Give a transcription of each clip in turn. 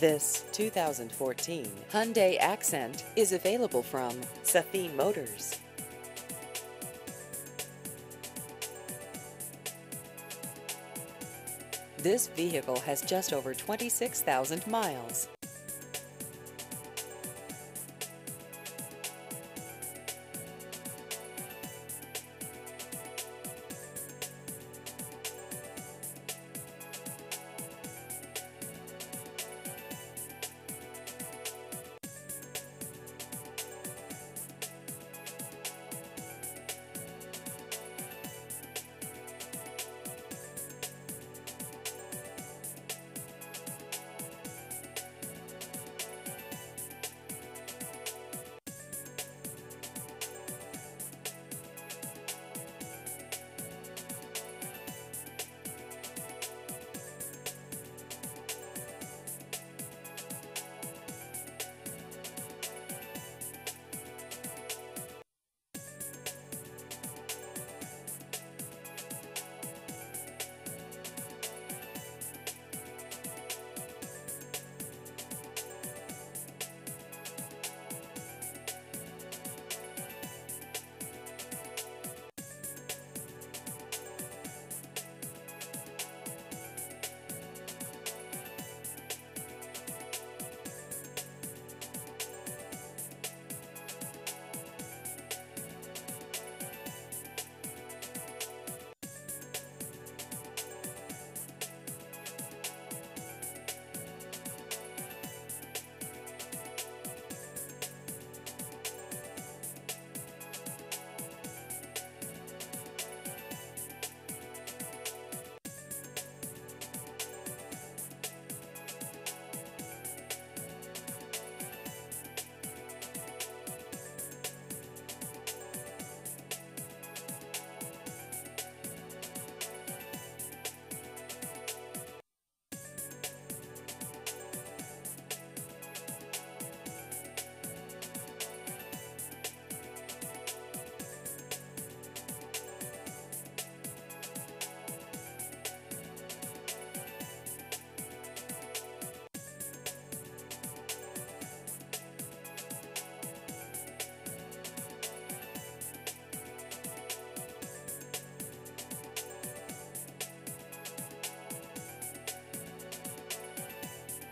This 2014 Hyundai Accent is available from Safeen Motors. This vehicle has just over 26,000 miles.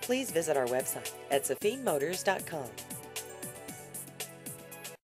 Please visit our website at safeenmotors.com.